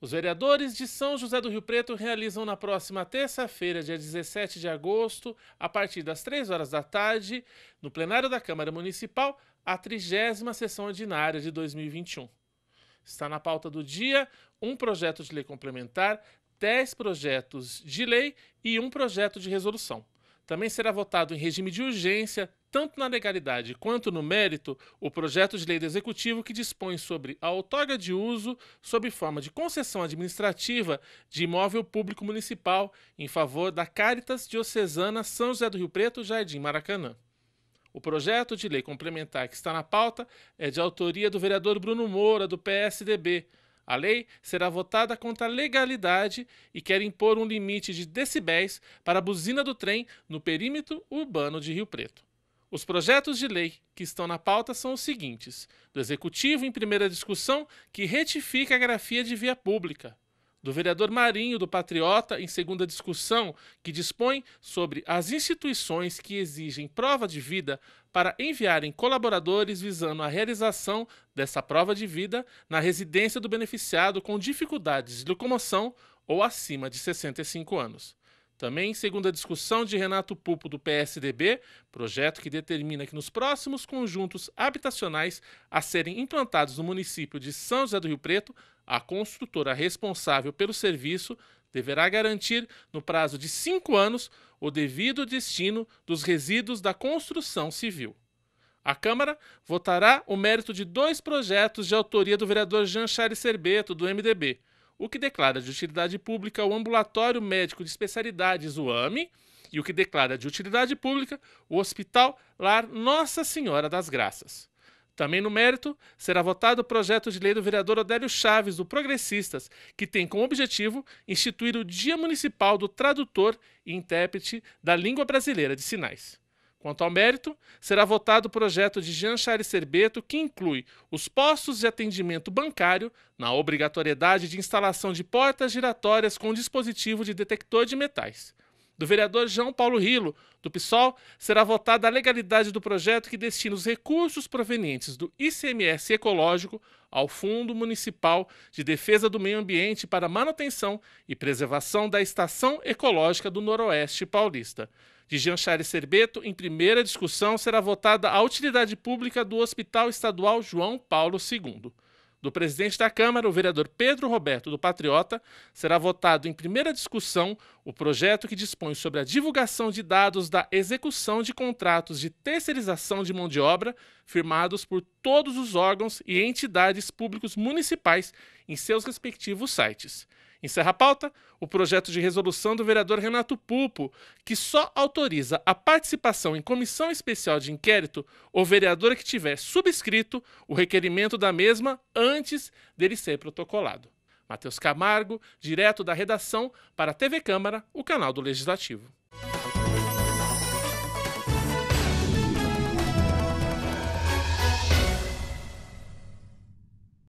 Os vereadores de São José do Rio Preto realizam na próxima terça-feira, dia 17 de agosto, a partir das 3 horas da tarde, no plenário da Câmara Municipal, a trigésima sessão ordinária de 2021. Está na pauta do dia um projeto de lei complementar, 10 projetos de lei e um projeto de resolução. Também será votado em regime de urgência, tanto na legalidade quanto no mérito, o projeto de lei do Executivo que dispõe sobre a outorga de uso sob forma de concessão administrativa de imóvel público municipal em favor da Caritas Diocesana São José do Rio Preto, Jardim Maracanã. O projeto de lei complementar que está na pauta é de autoria do vereador Bruno Moura, do PSDB, a lei será votada contra a legalidade e quer impor um limite de decibéis para a buzina do trem no perímetro urbano de Rio Preto. Os projetos de lei que estão na pauta são os seguintes: do Executivo, em primeira discussão, que retifica a grafia de via pública, do vereador Marinho do Patriota, em segunda discussão, que dispõe sobre as instituições que exigem prova de vida para enviarem colaboradores visando a realização dessa prova de vida na residência do beneficiado com dificuldades de locomoção ou acima de 65 anos. Também, segundo a discussão de Renato Pupo do PSDB, projeto que determina que nos próximos conjuntos habitacionais a serem implantados no município de São José do Rio Preto, a construtora responsável pelo serviço deverá garantir, no prazo de cinco anos, o devido destino dos resíduos da construção civil. A Câmara votará o mérito de dois projetos de autoria do vereador Jean Charles Serbeto, do MDB, o que declara de utilidade pública o Ambulatório Médico de Especialidades, o AME, e o que declara de utilidade pública o Hospital Lar Nossa Senhora das Graças. Também no mérito, será votado o projeto de lei do vereador Odélio Chaves, do Progressistas, que tem como objetivo instituir o Dia Municipal do Tradutor e Intérprete da Língua Brasileira de Sinais. Quanto ao mérito, será votado o projeto de Jean Charles Serbeto, que inclui os postos de atendimento bancário na obrigatoriedade de instalação de portas giratórias com dispositivo de detector de metais. Do vereador João Paulo Rilo, do PSOL, será votada a legalidade do projeto que destina os recursos provenientes do ICMS ecológico ao Fundo Municipal de Defesa do Meio Ambiente para manutenção e preservação da Estação Ecológica do Noroeste Paulista de Jean Charles Serbeto, em primeira discussão será votada a utilidade pública do Hospital Estadual João Paulo II. Do presidente da Câmara, o vereador Pedro Roberto do Patriota, será votado em primeira discussão o projeto que dispõe sobre a divulgação de dados da execução de contratos de terceirização de mão de obra firmados por todos os órgãos e entidades públicos municipais em seus respectivos sites. Encerra a pauta o projeto de resolução do vereador Renato Pulpo, que só autoriza a participação em comissão especial de inquérito o vereador que tiver subscrito o requerimento da mesma antes dele ser protocolado. Matheus Camargo, direto da redação para a TV Câmara, o canal do Legislativo.